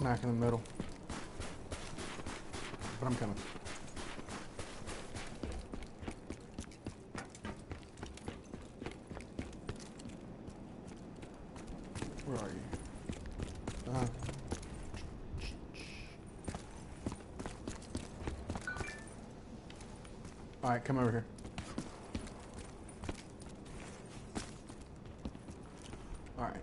smack in the middle. But I'm coming. Where are you? Uh, all right, come over here. All right.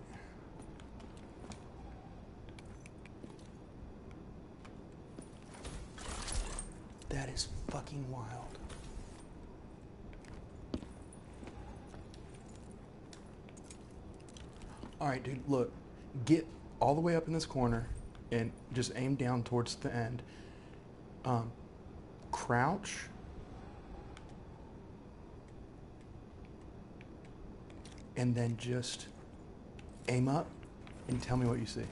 That is fucking wild. All right, dude, look. Get all the way up in this corner and just aim down towards the end. Um, crouch. And then just aim up and tell me what you see.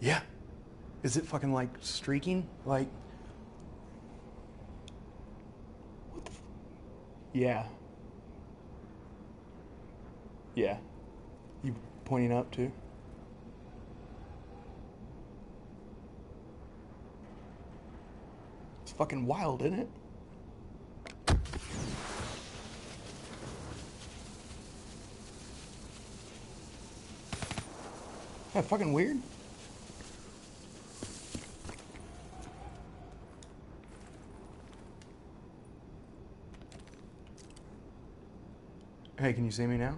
Yeah. Is it fucking like streaking? Like. Yeah. Yeah. You pointing up too? It's fucking wild, isn't it? That fucking weird. Hey, can you see me now?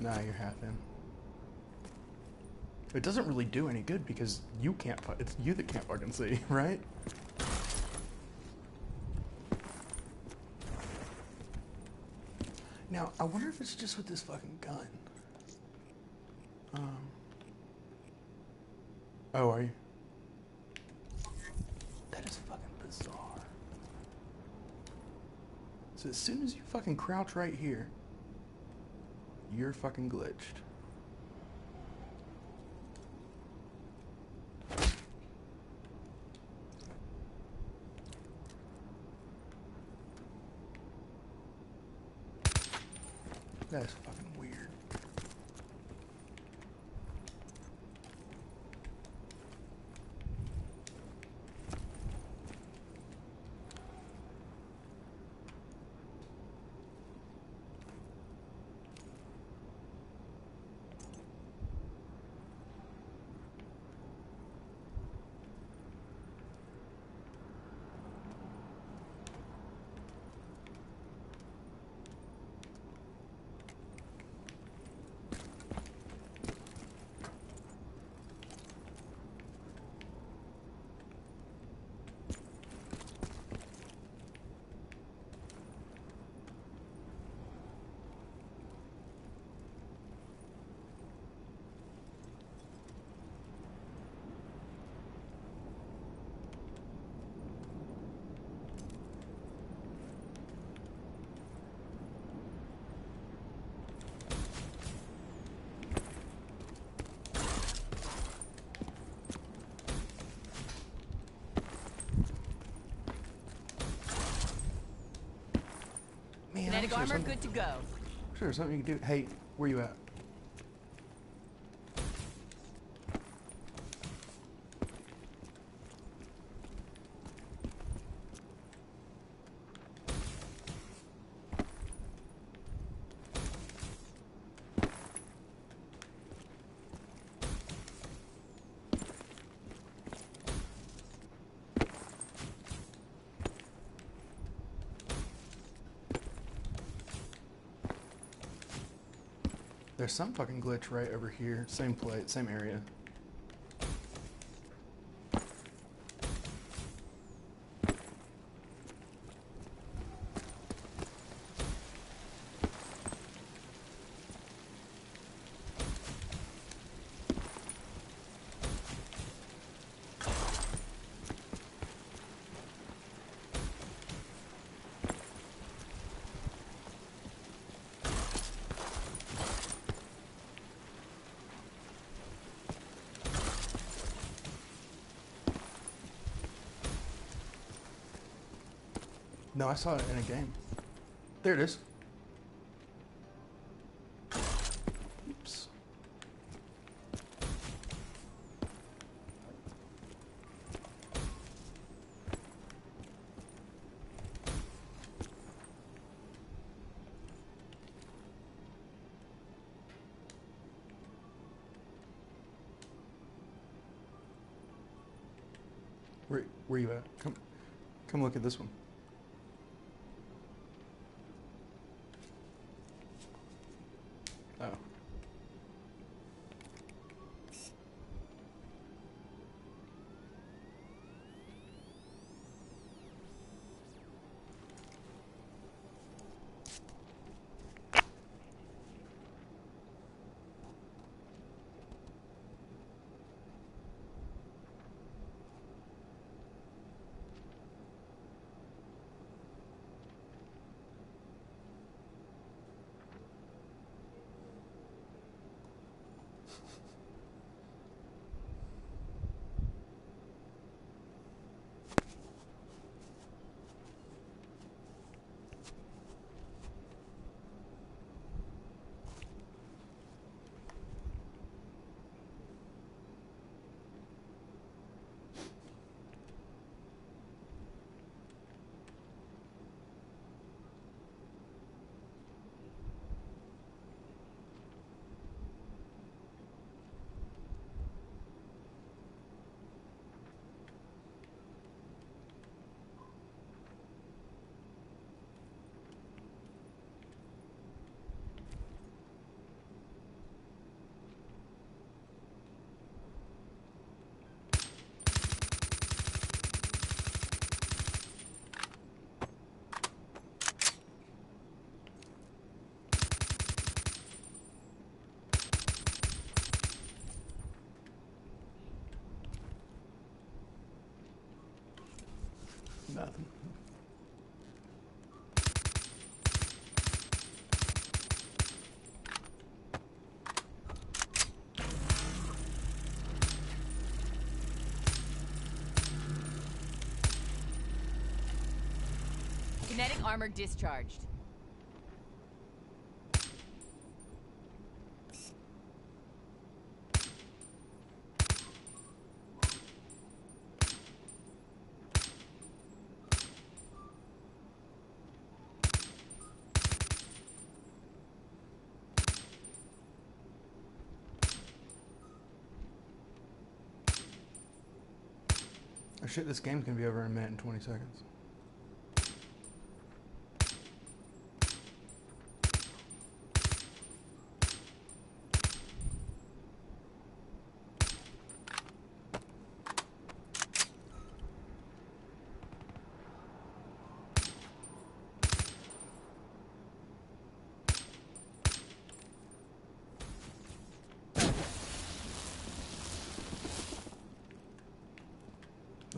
Nah, you're half in. It doesn't really do any good because you can't. It's you that can't fucking see, right? Now, I wonder if it's just with this fucking gun. Um. Oh, are you? That is fucking bizarre. So as soon as you fucking crouch right here, you're fucking glitched. That is fucking weird. Man, I'm Kinetic armor, good to go. Sure, there's something you can do. Hey, where you at? There's some fucking glitch right over here. Same plate, same area. No, I saw it in a game. There it is. Oops. Where, where you at? Come, come look at this one. Armor discharged. Oh shit, this game's gonna be over in a minute and 20 seconds.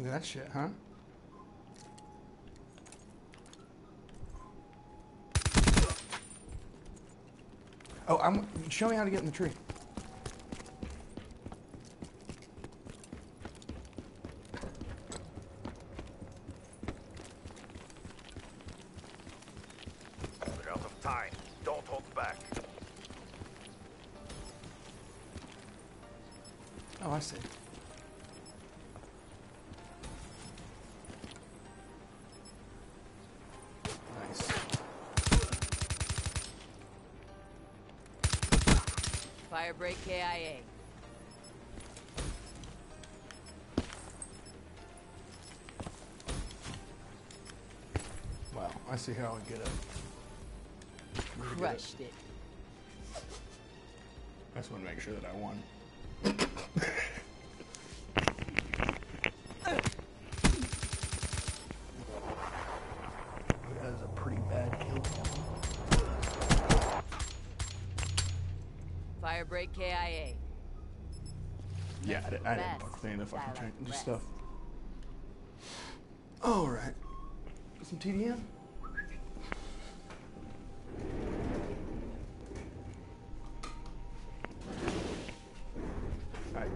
That shit, huh? Oh, I'm. Show me how to get in the tree. Firebreak KIA. Wow, I see how I get it. Where get it. Crushed it. I just want to make sure that I won. that is a pretty bad kill. Firebreak KIA. Yeah, I, di- I didn't Best fuck with any of the fucking of change stuff. All right, some TDM. All right.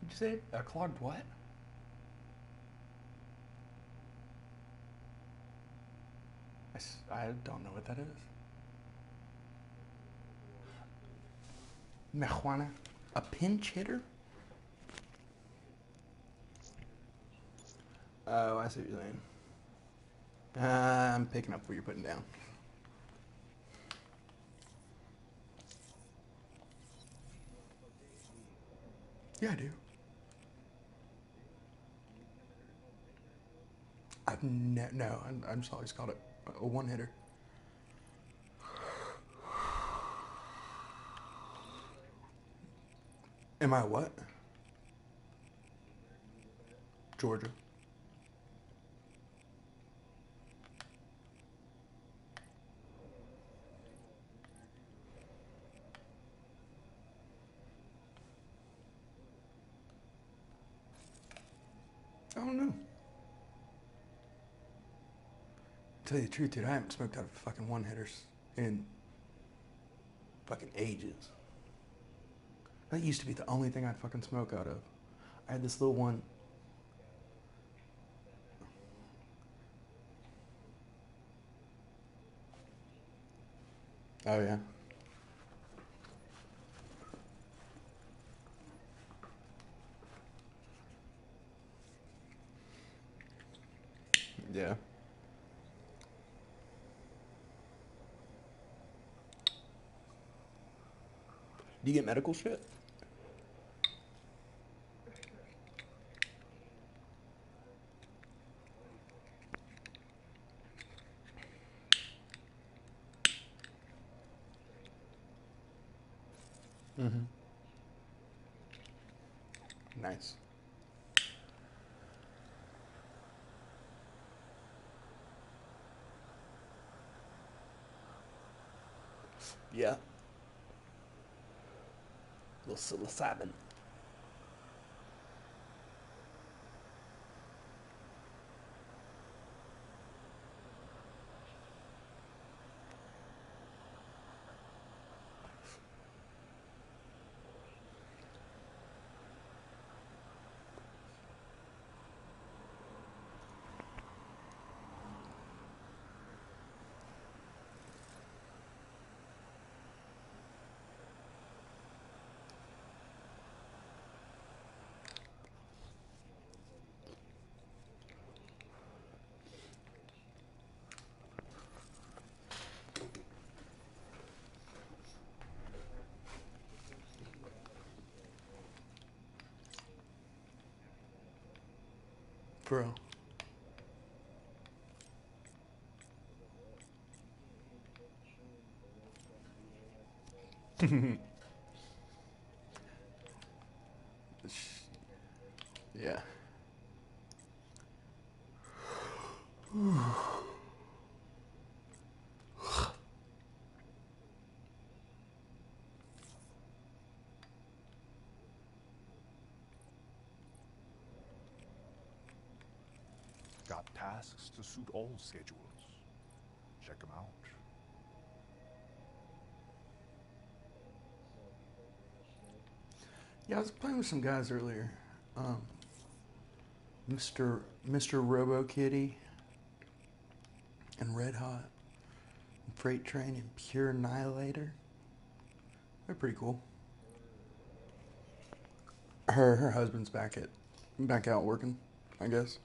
Did you say a clogged what? I, I don't know what that is. Marijuana? A pinch hitter? Oh, I see what you're saying. Uh, I'm picking up what you're putting down. Yeah, I do. I've no, I'm, I'm just always called it a one hitter. Am I what? Georgia. I don't know. Tell you the truth, dude, I haven't smoked out of fucking one hitters in fucking ages. That used to be the only thing I'd fucking smoke out of. I had this little one. Oh yeah. Yeah. Do you get medical shit? Mm-hmm. Nice. Yeah. Little psilocybin. For real. yeah. Got to suit all schedules. Check them out. Yeah, I was playing with some guys earlier. Um, Mr. Mr. Robo Kitty and Red Hot, and Freight Train and Pure Annihilator. They're pretty cool. Her her husband's back at back out working, I guess.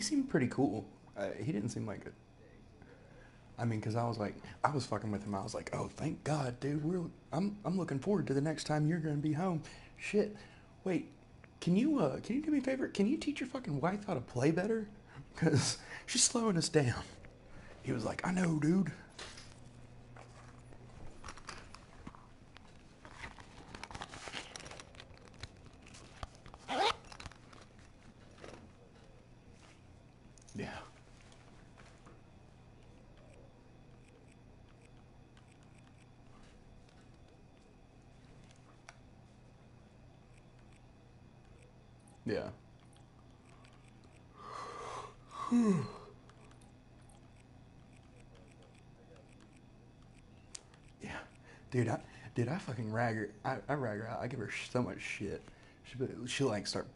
He seemed pretty cool. Uh, he didn't seem like it. I mean, cause I was like, I was fucking with him. I was like, oh, thank God, dude. We're I'm I'm looking forward to the next time you're gonna be home. Shit. Wait, can you uh can you do me a favor? Can you teach your fucking wife how to play better? Cause she's slowing us down. He was like, I know, dude. Yeah. Yeah. yeah, dude, I dude, I fucking rag her. I, I rag her out. I give her so much shit. She she'll like start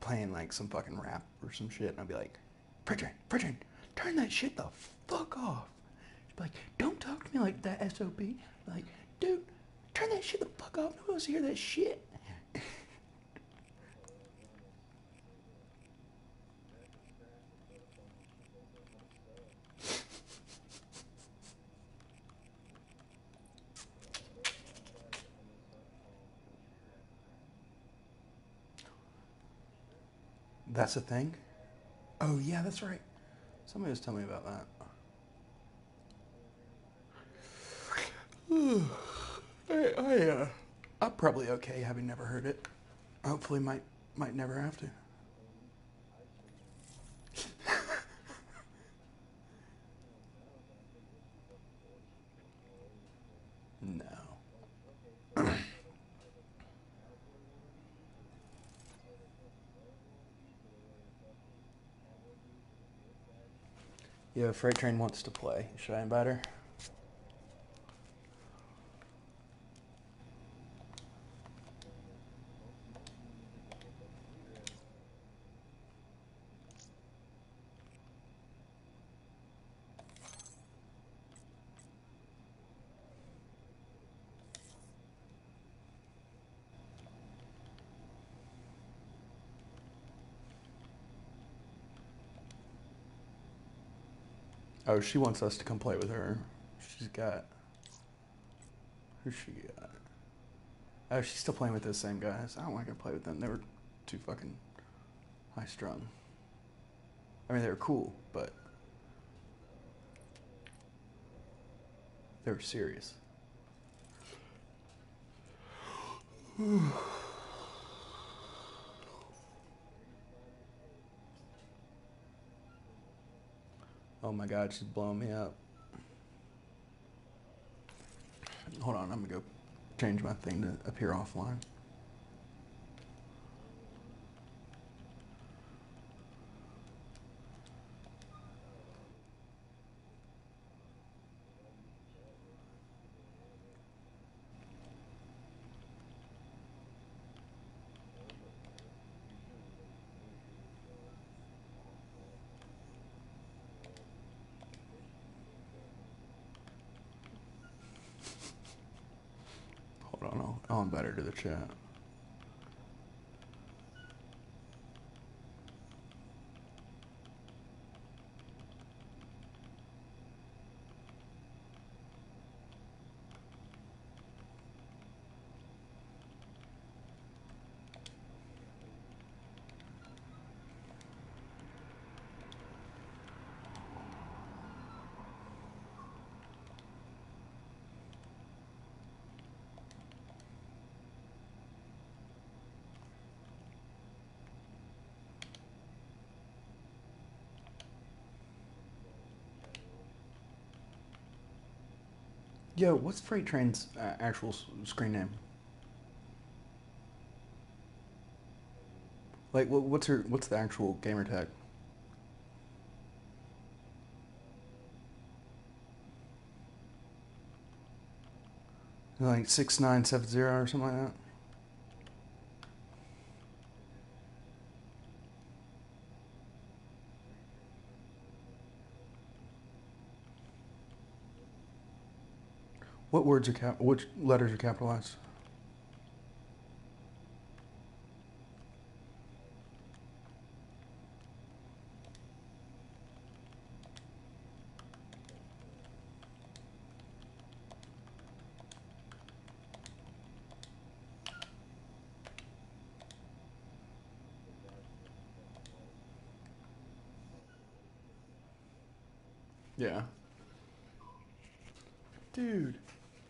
playing like some fucking rap or some shit, and I'll be like, Pritchard, Pritchard, turn that shit the fuck off. She'll be like, don't talk to me like that, SOB. Like, dude, turn that shit the fuck off. Nobody wants to hear that shit. That's a thing? Oh, yeah, that's right. Somebody was telling me about that. I, I, uh, I'm probably okay having never heard it. Hopefully, might might never have to. no. Yeah, Freight Train wants to play. Should I invite her? Oh, she wants us to come play with her. She's got. Who's she got? Oh, she's still playing with those same guys. I don't want to go play with them. They were too fucking high strung. I mean, they were cool, but they were serious. Oh my god, she's blowing me up. Hold on, I'm gonna go change my thing to appear offline. Hold on, I'll, I'll invite her to the chat. Yo, what's Freight Train's uh, actual screen name? Like, wha- what's her? What's the actual gamer tag? Like six nine seven zero or something like that. What words are cap? Which letters are capitalized? Yeah. Dude,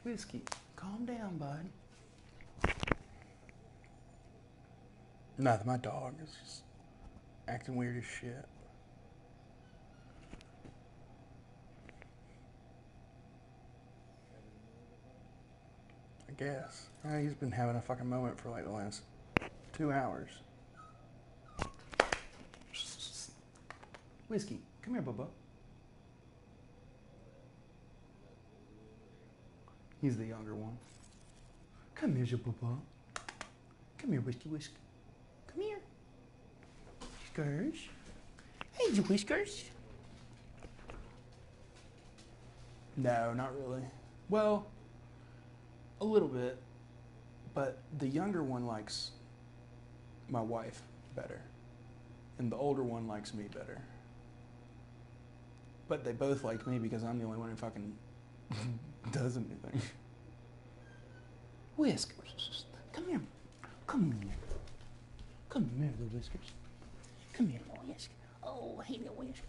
whiskey, calm down, bud. Nothing. My dog is just acting weird as shit. I guess. Uh, he's been having a fucking moment for like the last two hours. Whiskey, come here, Bubba. He's the younger one. Come here, Bubba. Come here, Whiskey Whiskey. Come here. Whiskers. Hey, you Whiskers. No, not really. Well, a little bit. But the younger one likes my wife better. And the older one likes me better. But they both like me because I'm the only one who fucking does anything. Whisk, come here. Come here. Come here, little whiskers. Come here, little whisk. Oh, hey, little whisk.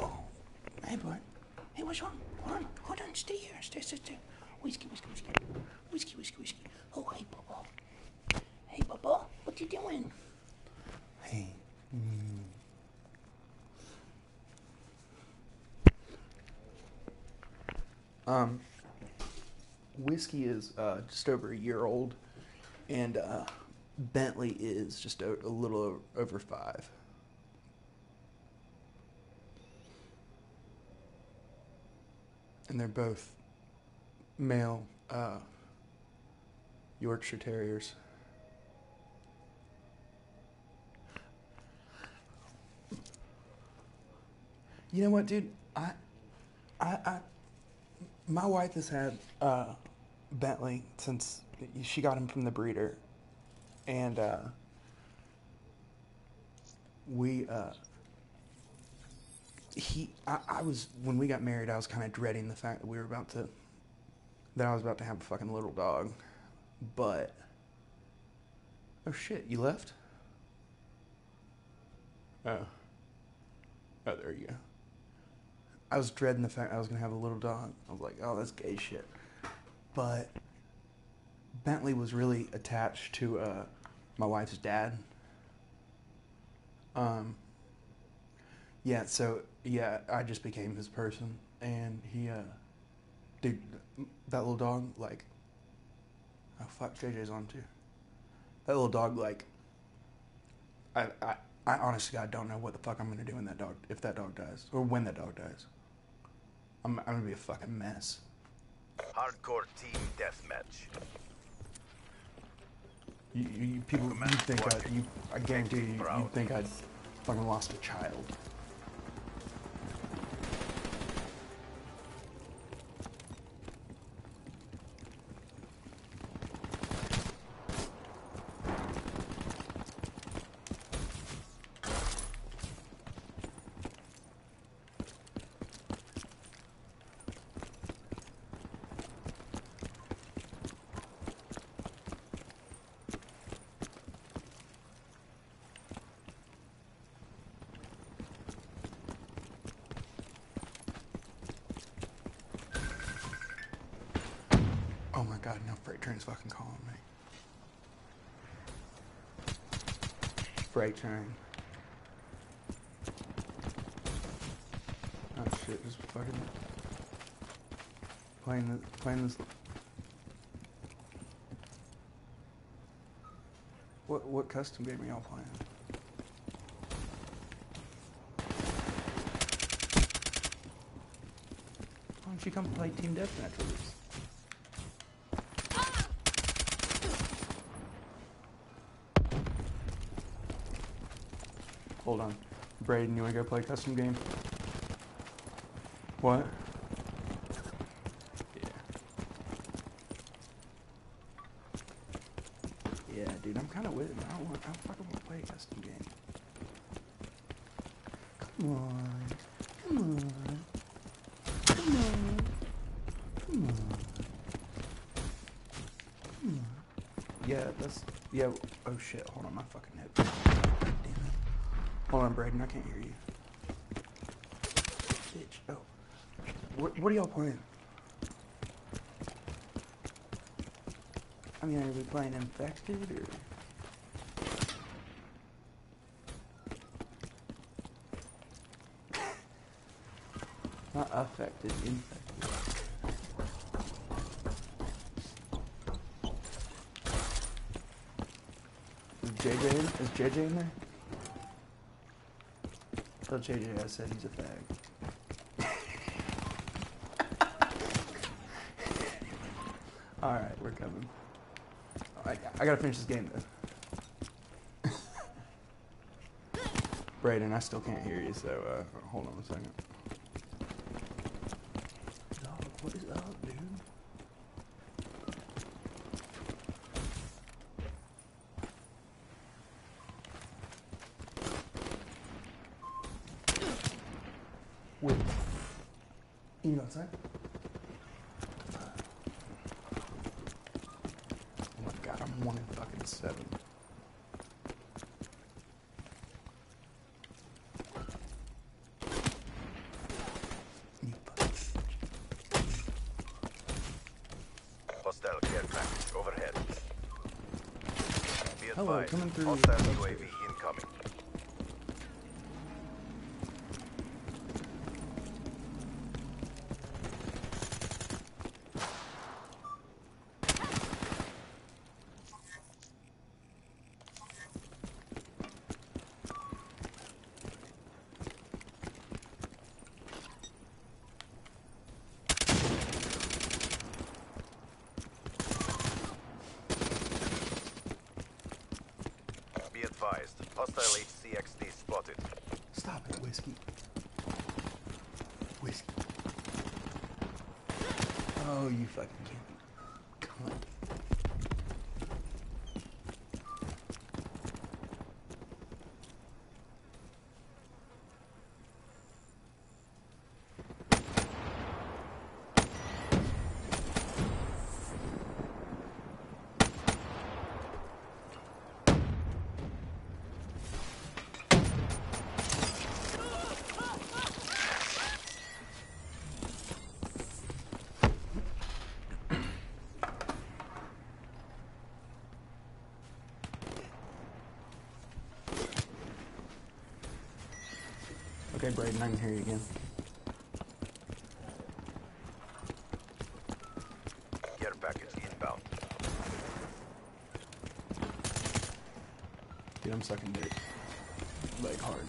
Oh, hey, bud. Hey, what's wrong? Hold on, hold on. Stay here. Stay, stay, stay. Whiskey, whiskey, whiskey. Whiskey, whiskey, whiskey. Oh, hey, Bubba. Hey, Bubba. What you doing? Hey. Mm. Um, whiskey is uh, just over a year old, and uh, Bentley is just a, a little over five. And they're both male uh, Yorkshire Terriers. You know what, dude? I, I, I, my wife has had uh, Bentley since she got him from the breeder, and uh, we, uh, he, I, I was when we got married, I was kind of dreading the fact that we were about to, that I was about to have a fucking little dog, but, oh shit, you left? Oh. Oh, there you go. I was dreading the fact I was gonna have a little dog. I was like, oh, that's gay shit. But Bentley was really attached to uh, my wife's dad. Um. Yeah, so yeah, I just became his person, and he, uh, dude, that little dog, like, oh fuck, JJ's on too. That little dog, like, I, I, I honestly, God, don't know what the fuck I'm gonna do when that dog, if that dog dies, or when that dog dies. I'm, I'm gonna be a fucking mess. Hardcore team deathmatch. You, you people, you think I, you, I guarantee you, you think I'd fucking lost a child. Oh my god, no freight train's fucking calling me. Freight train. Oh shit, just fucking playing this, playing this. What what custom game are y'all playing? Why don't you come play Team Deathmatch with us? Hold on. Braden, you wanna go play a custom game? What? Yeah. Yeah, dude, I'm kinda with it, I don't want I fucking wanna play a custom game. Come on. Come on. Come on. Come on. Come on. Yeah, that's yeah. Oh shit! Hold on, my fucking head. God damn it. Hold on, Braden. I can't hear you. Bitch. Oh. What, what are y'all playing? I mean, are we playing infected or? Not affected, infected. JJ? Is JJ in there? Tell JJ I said he's a fag. Alright, we're coming. I, I gotta finish this game though. Brayden, I still can't hear you, so uh, hold on a second. Dog, what is up, dude? Wait. You go outside? Oh my god, I'm one in fucking seven. You fucking- Hostile care package overhead. Be Hello, advised, coming through Hostile. UAV incoming. Be advised, hostile HCXD spotted. Stop it, whiskey. Whiskey. Oh, you fucking Okay, Braden, I can hear you again. Care package inbound. Dude, I'm sucking dick. Like hard.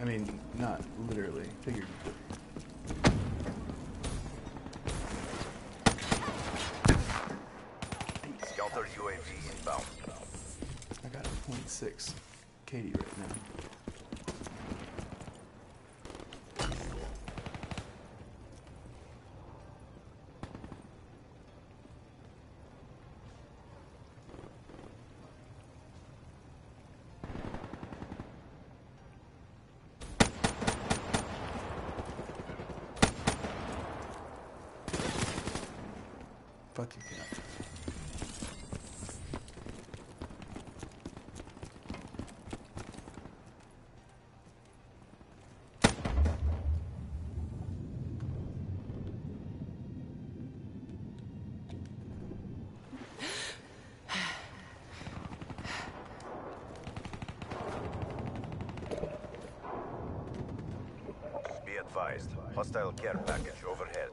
I mean, not literally, figuratively. Counter UAV inbound. I got a point six KD right now. Fuck you, cat. Hostile care package overhead.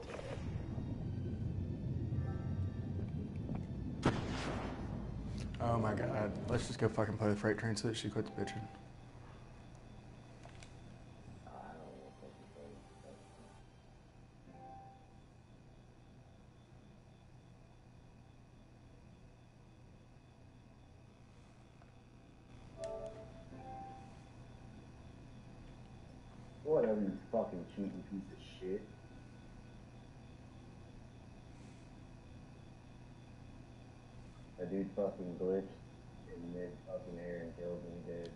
Oh my god. Let's just go fucking play the freight train so that she quits bitching. Fucking glitched in mid fucking air and killed me dead.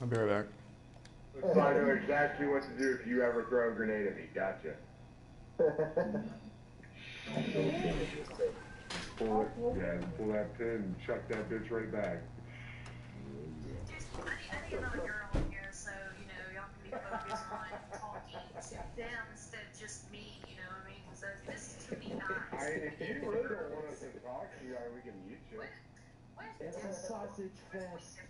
I'll be right back. So I know exactly what to do if you ever throw a grenade at me. Gotcha. Pull it, yeah, pull that pin and chuck that bitch right back be another girl in here, so you know y'all can be focused on talking to them instead of just me. You know what I mean? Because this can be nice. I, if you really don't want us to talk to you, we can mute you. What, it's a sausage fest.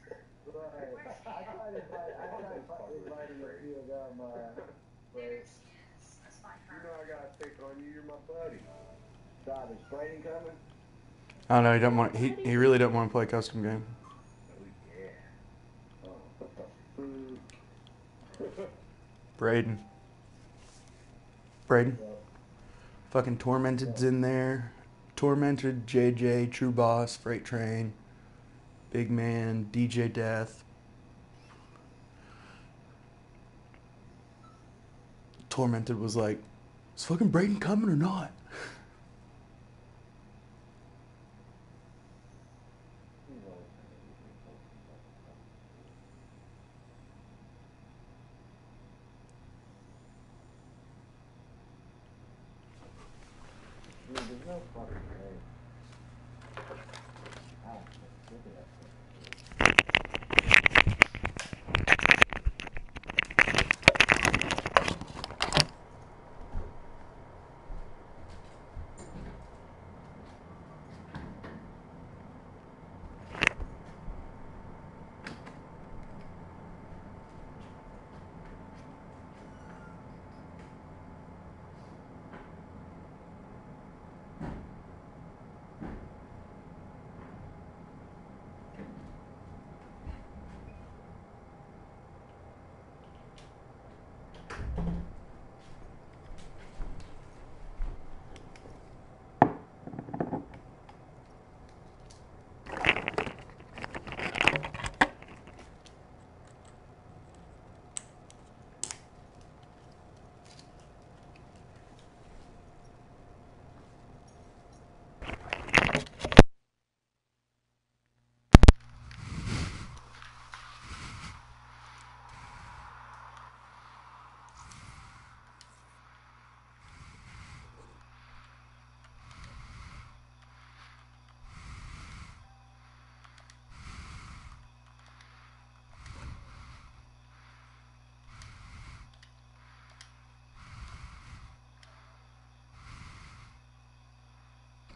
Right. I tried inviting a few of them. You know I gotta pick on you. You're my buddy. God, is Brayden coming? I don't know. He don't want. He, he really didn't want to play a custom game. Braden. Braden. Fucking Tormented's in there. Tormented, JJ, True Boss, Freight Train, Big Man, DJ Death. Tormented was like, is fucking Braden coming or not?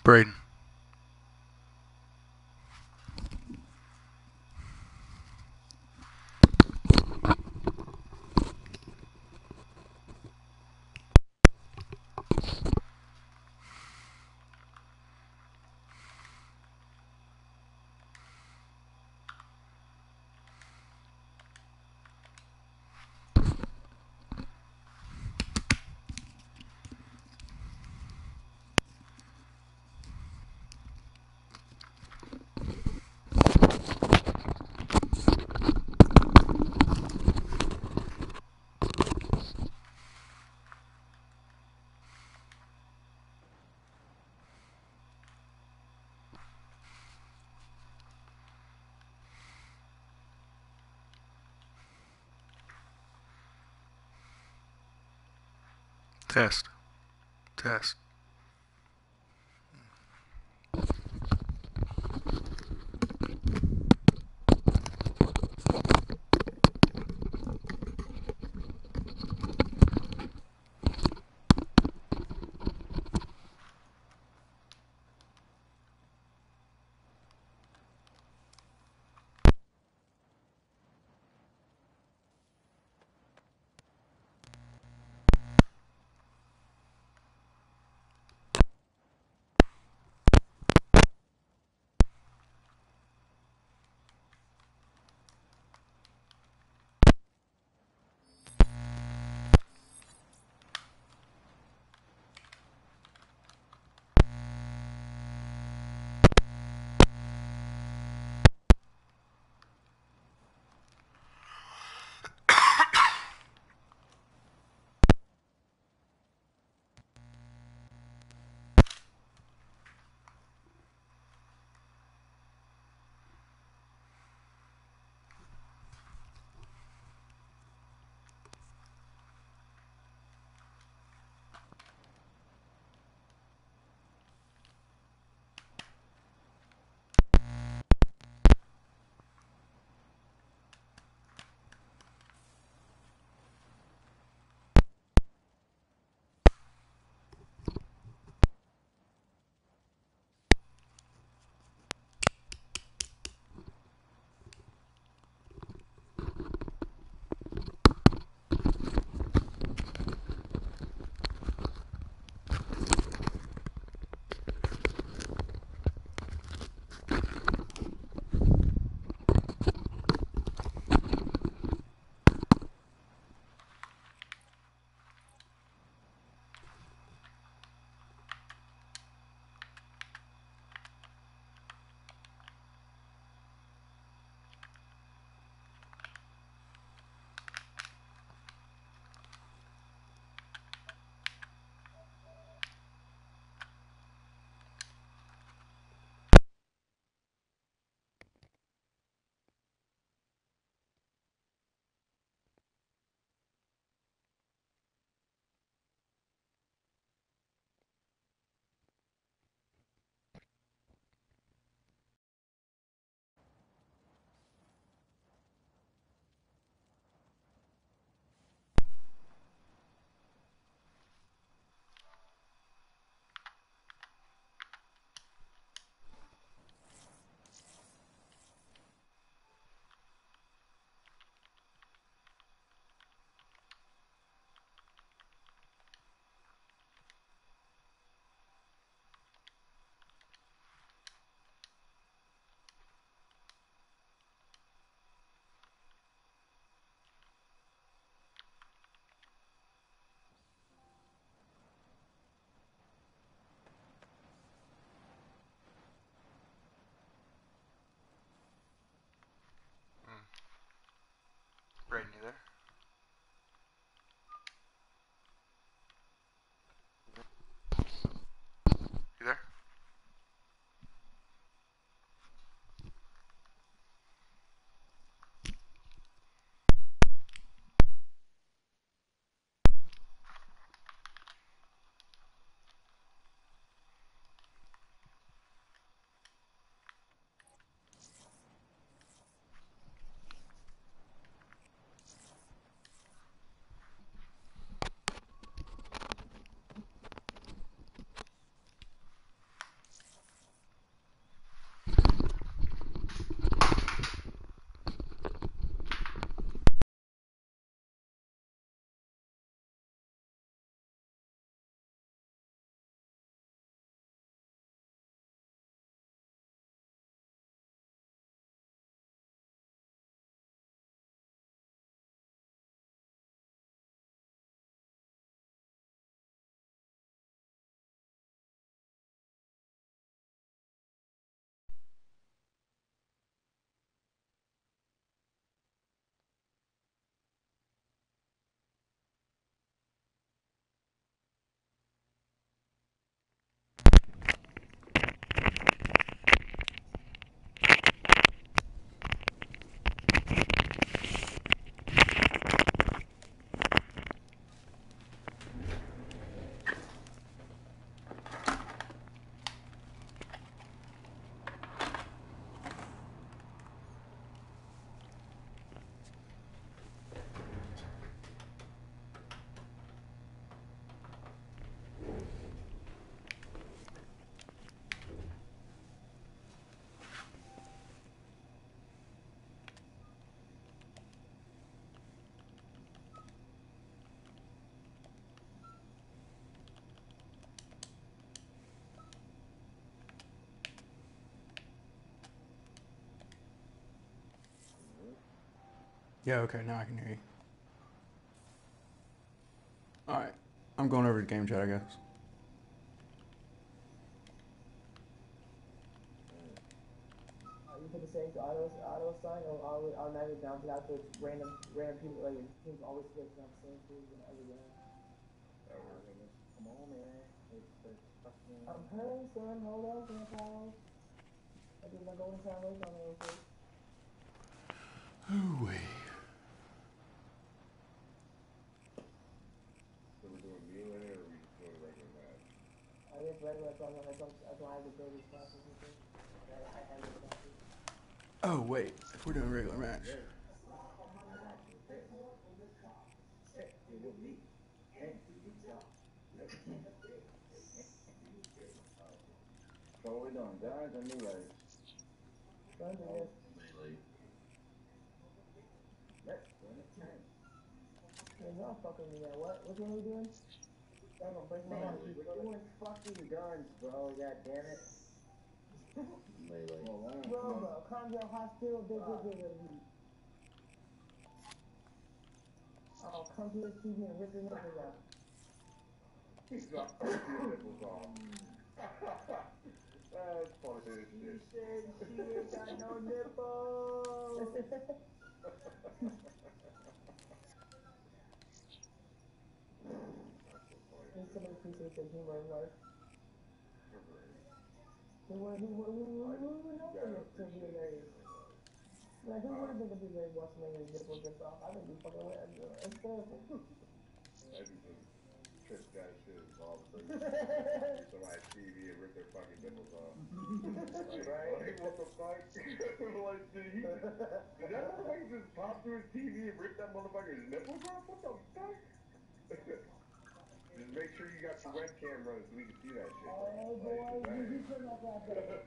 Braden. Test. Test. Brayden, you there? Yeah, okay, now I can hear you. Alright, I'm going over to game chat, I guess. Uh, you put the same auto auto sign or auto automatically bounce it out so it's random random people like your teams always switching on the same teams and everything. Come on man. It's, it's fucking I'm hurting son, hold on, grandpa. I did my golden time wait on me real quick. Ooh-wee. So we're doing melee or are we just doing regular match? I guess regular that's why that's why that's why I have the greatest classes and things. I, I have the classes. Oh, wait, if we're doing a regular match. So what we doing, guys or melee? Guns I guess. Let's run it time. Yeah, y'all fucking me now. What? Which one are we doing? Man, heart. doing fucking guns, bro. God damn it. Melee. Robo, Conjo, Hospital, big, big, big, big. Oh, come to this TV and rip your nipples out. He's got your nipples off. That's as You said she ain't got no nipples. Somebody appreciate their humor in life. Who would, who would, who would, who would know for this to be hilarious? Like, who would have been to be hilarious watching their nipples rip off? I would be fucking away. It's terrible. Everything. Trish got shit is all the things. Somebody TV and rip their fucking nipples off. like, like, what the fuck? like, did he, did that motherfucker just pop through his TV and rip that motherfucker's nipples off? What the fuck? make sure you got your webcam running so we can see that shit. Oh boy, you turn off that day.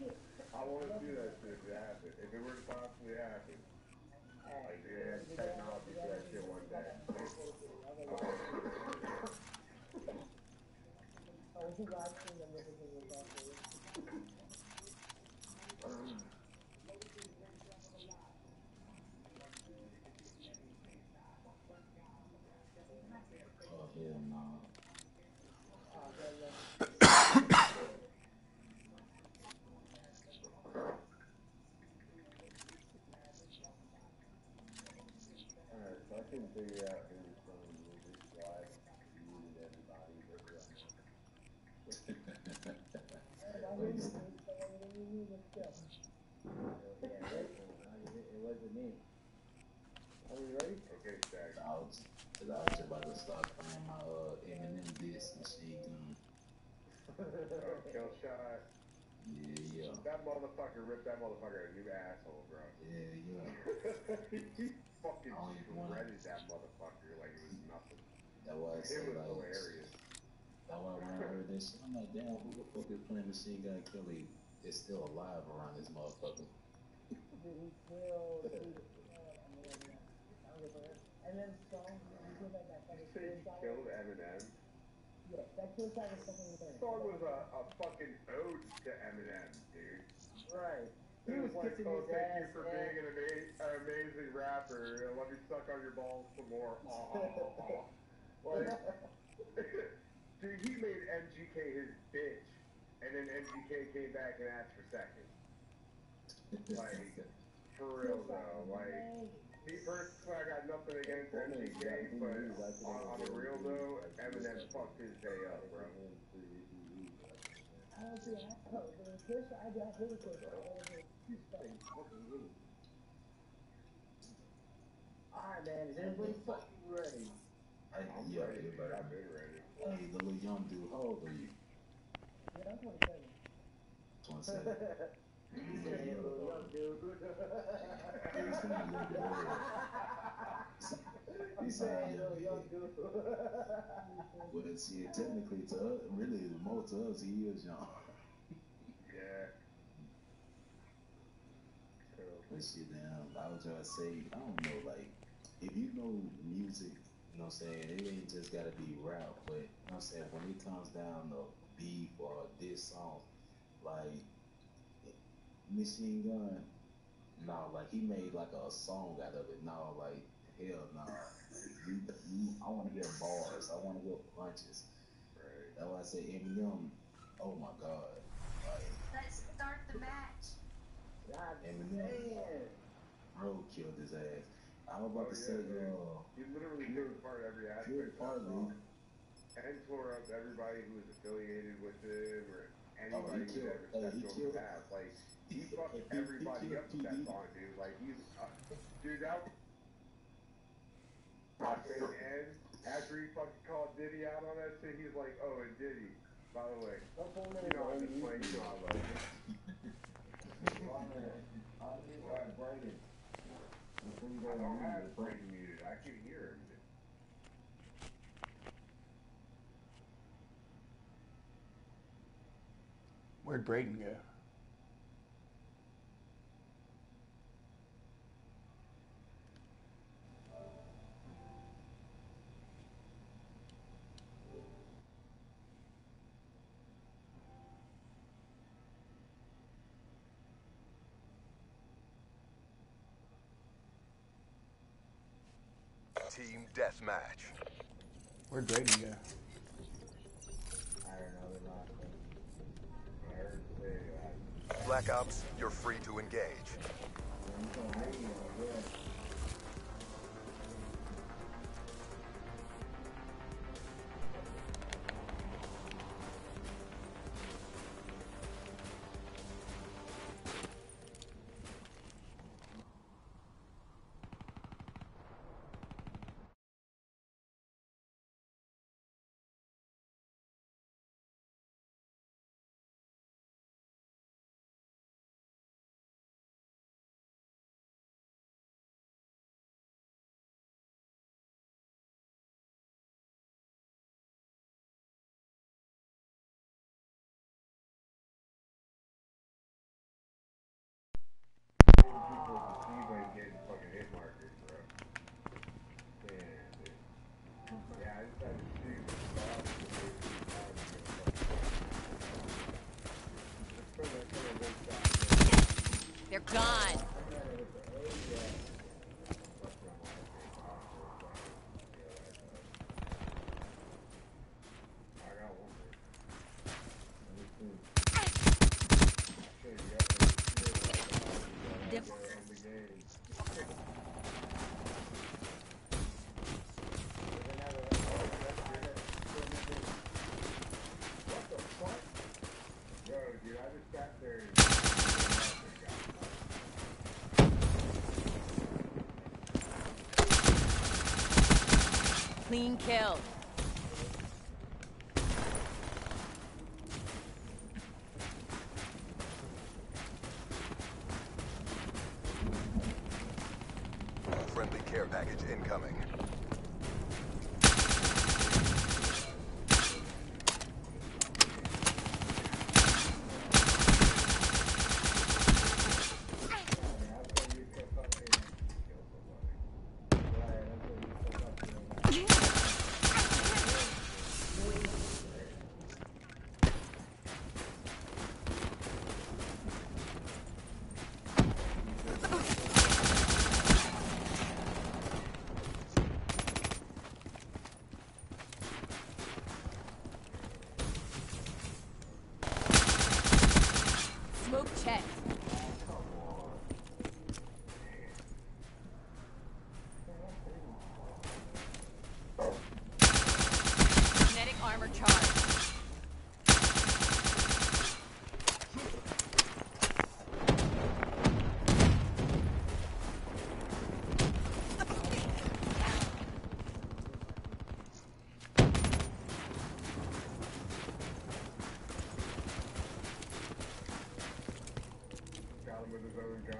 I want to see that shit if it happens. If it were to possibly happen. Like, yeah, technology for that shit one day. Oh, was, cause I was about to start playing my uh, Eminem machine gun. Oh, kill shot. Yeah, yeah, That motherfucker ripped that motherfucker a new asshole, bro. yeah, yeah. he fucking shredded that motherfucker like it was nothing. That I It was like, hilarious. that why when I heard shit, I'm like, damn, who the fuck is playing Machine Gun Kelly? Is still alive around this motherfucker. Did he kill? And then did like was. Song was a, a fucking ode to Eminem, dude. Right. He It was was like, oh, thank ass. you for and- being an, ama- an amazing rapper. Let me suck on your balls some more. Aw, aw, aw. Like, dude, he made MGK his bitch, and then MGK came back and asked for seconds. Like, for real though, like, me personally, I got nothing against MGK, but on, on the real though, Eminem fucked his day up, bro. I don't see how. The kill shot, I got hit with it. He's fucking fucking idiot. Alright, man, is everybody fucking ready? Hey, I'm yeah, ready, dude. everybody. I've been ready. Hey, the little young dude, how old are you? Yeah, I'm 27. 27. He's a little young dude. Yeah, he's gonna be a little bit older. He said, little young dude. Well, see, technically, to us, really, more to us, he is young. Yeah. But shit, damn, I was trying to say, I don't know, like, if you know music, you know what I'm saying, it ain't just gotta be rap, but, you know what I'm saying, when it comes down to beef or this song, like, Machine Gun, no, like, he made like a song out of it, no, like, hell no. You, you, I wanna hear bars, I wanna hear punches. Right. That's why I say Eminem, oh my god. Like, Let's start the match. God Eminem. damn. bro killed his ass. I'm about Oh, to yeah, say, dude. uh, He literally took apart every Pure aspect of part, that song. And tore up everybody who was affiliated with him or anybody who killed- ever hey, stepped he over killed- the path. Like, he he fucked everybody up with that song, dude. Like, he's, uh, dude, that fucking end. After he fucking called Diddy out on that shit, he's like, oh, and Diddy, by the way, Don't pull me you know I'm in, just baby. playing, you know I love you. I don't have Brady muted. I can hear him. Where'd Braden go? Team deathmatch. Where'd Braden go? I don't know the last one. I heard say, Black Ops, you're free to engage. people. Kill. Friendly care package incoming. Smoke check. Kinetic armor charge. Own gun.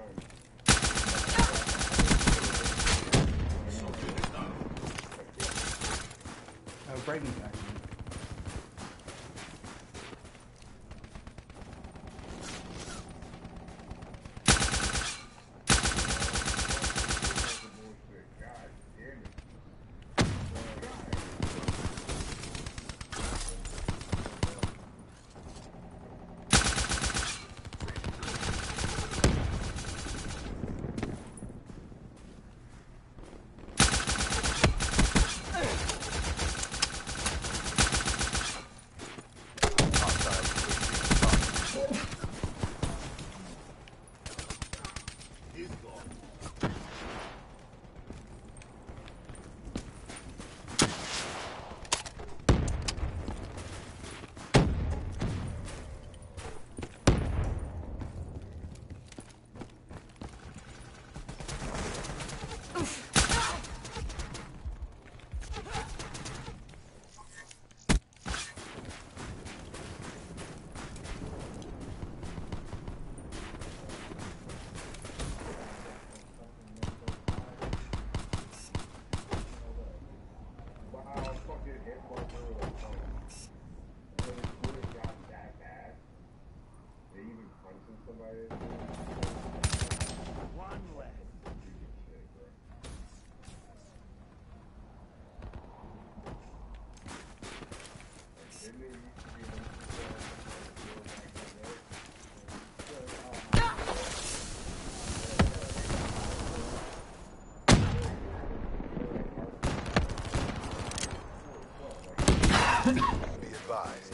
Oh, Brady's back. God damn it. Wow, fucking hit marker with a punch. And then it would've got that bad. They even punching somebody. One less. Shit, bro. Like, didn't they used to be able to, uh, go back in there? Be advised,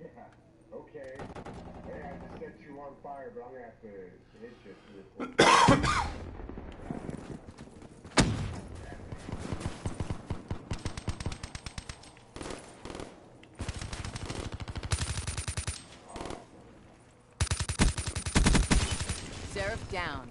Yeah. Okay. Hey, I just set you on fire, but I'm gonna have to hit you. Seraph down.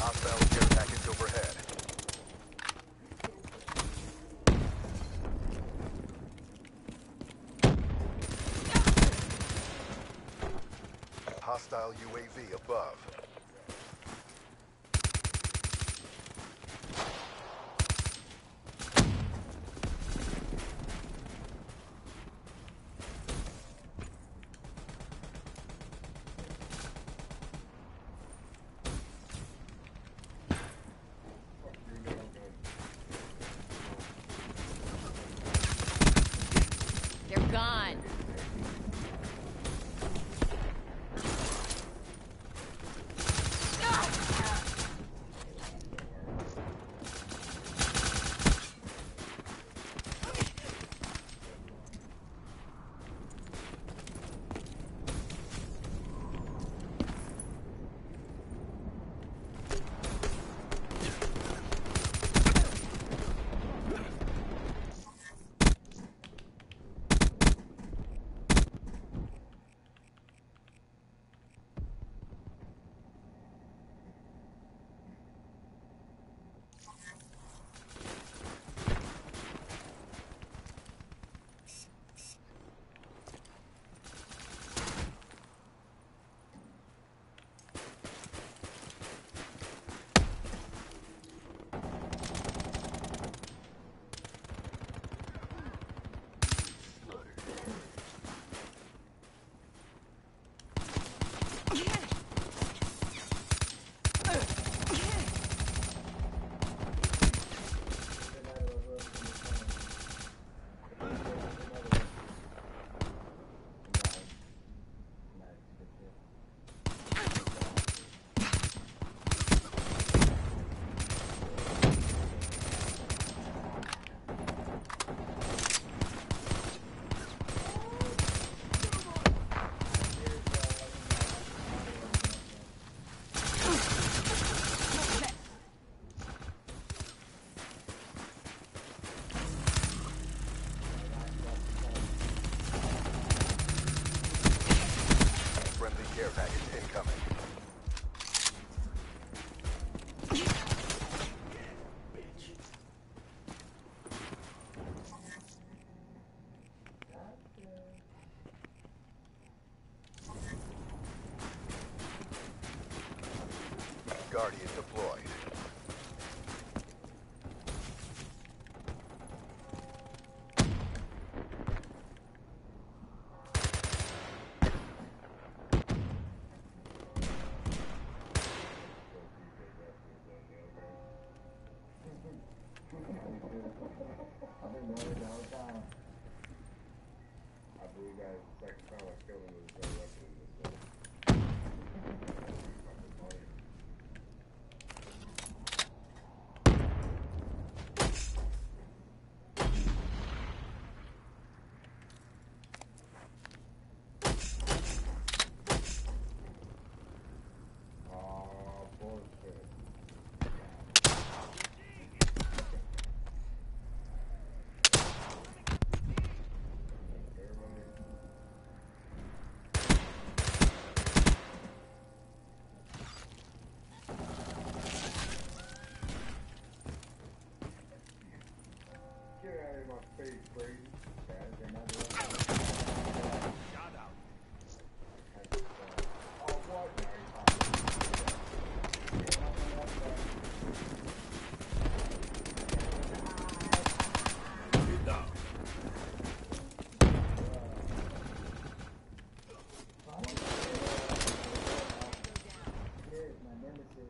Hostile care package overhead. Hostile UAV above. Second time I killed him with the same weapon in this game. Fucking funny. Aw, bullshit. Get out of my face, crazy. That's another one. Oh, what? Now you're talking. Here's my nemesis, man. He got me three times. and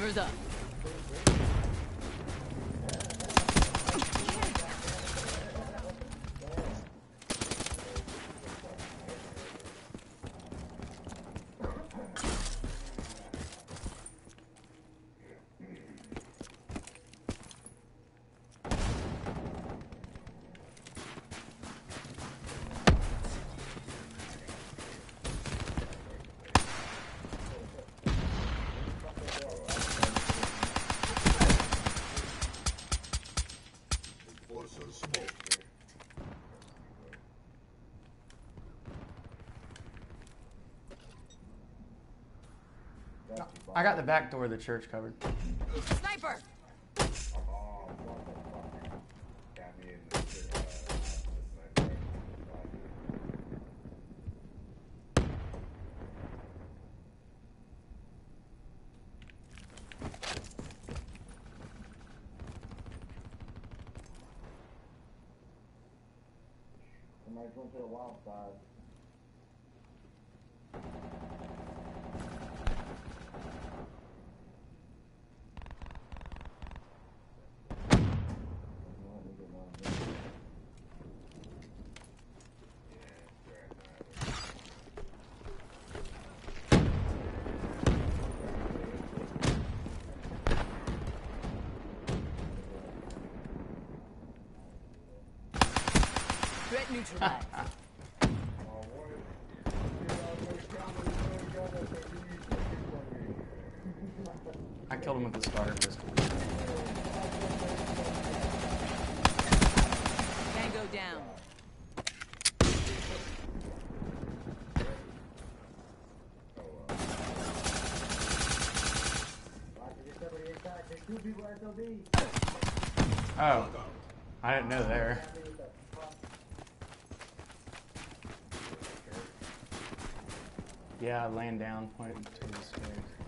Armor's up. I got the back door of the church covered. Sniper! Going to the wild side. Neutralized. I killed him with the starter pistol. Tango down. Oh, I didn't know there. Yeah, laying down, pointing to the space.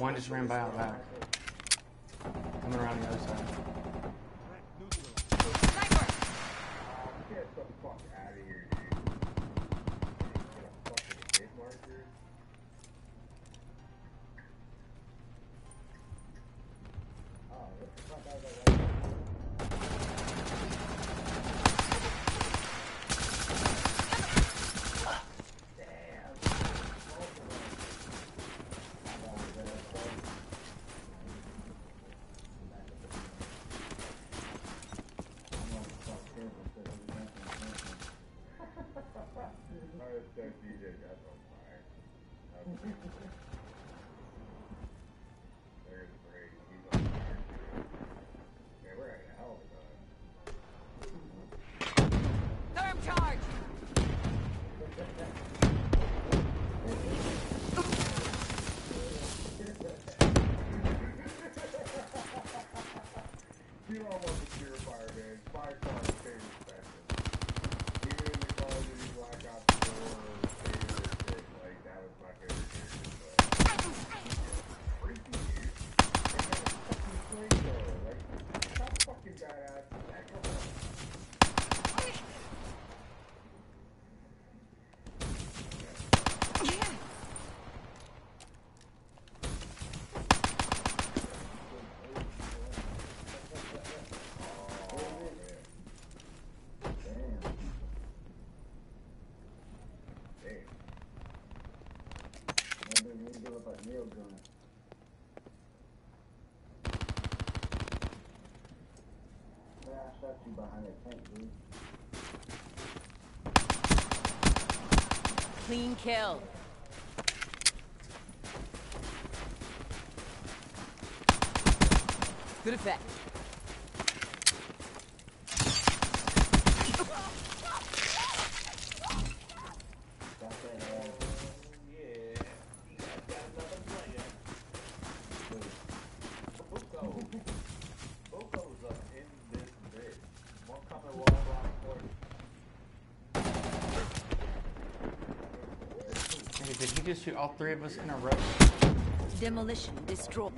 One just ran by out back. Clean kill. Good effect. just shoot all three of us in a row? Demolition Destroy.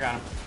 Got him.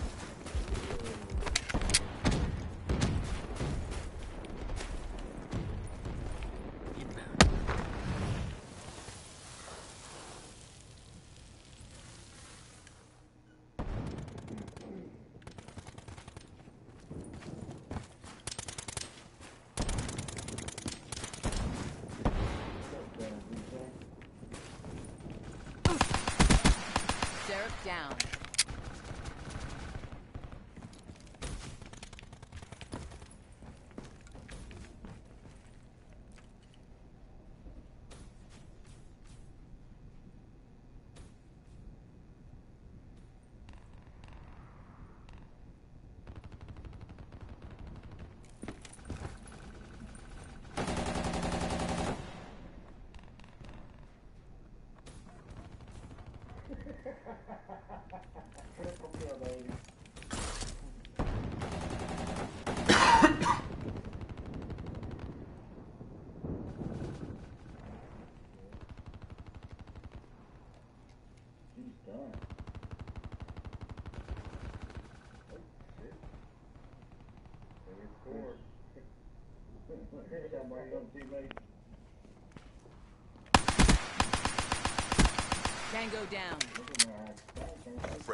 Tango down. Look at my eyes. Thank you.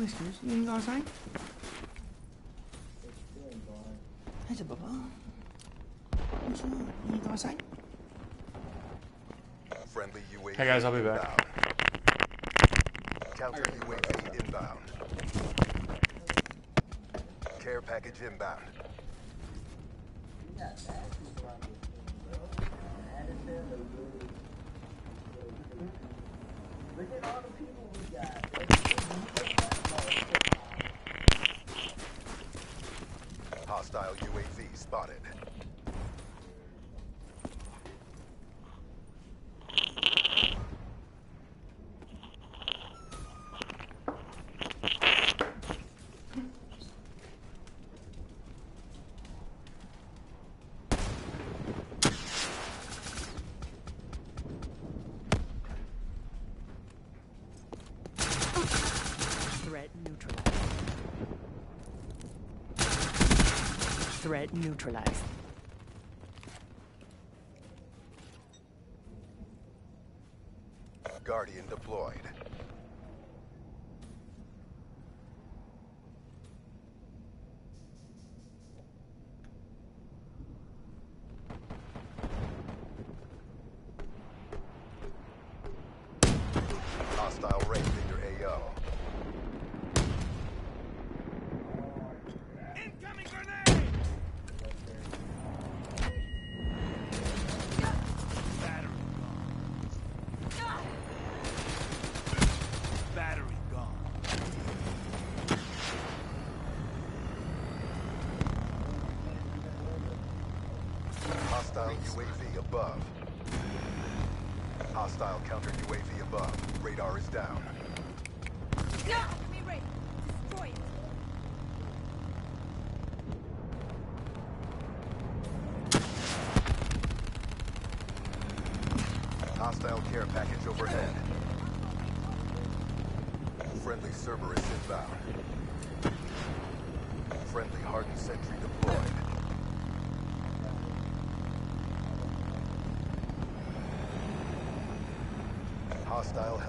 Whiskers, you ain't gonna say? It's doing. Hey, Bubba. What's up? You ain't gonna say? Friendly UAV Hey, guys, I'll be back. inbound. Counter UAV inbound. Care package inbound. We got bad people out this thing, bro. Addison, they really. Look at all the people we got. Hostile UAV spotted. Threat neutralized. Threat neutralized.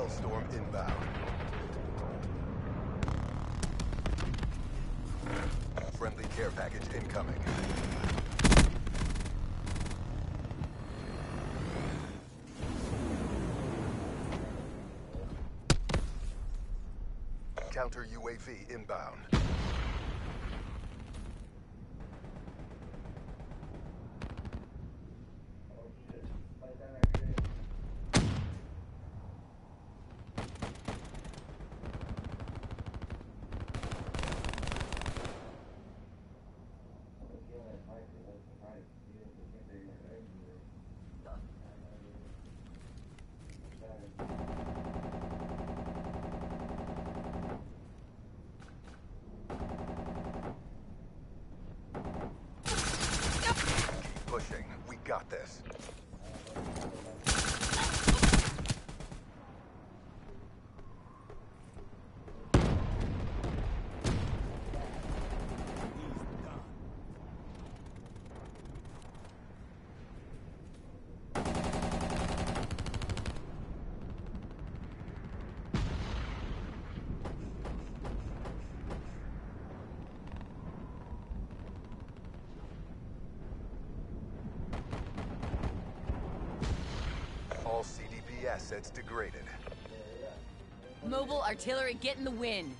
Hellstorm inbound. Friendly care package incoming. Counter UAV inbound. got this. CDP assets degraded. Mobile artillery, get in the wind.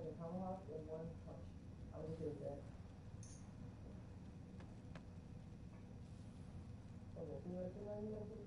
with a tomahawk one punch. I'm okay with that. Okay, do you want to do?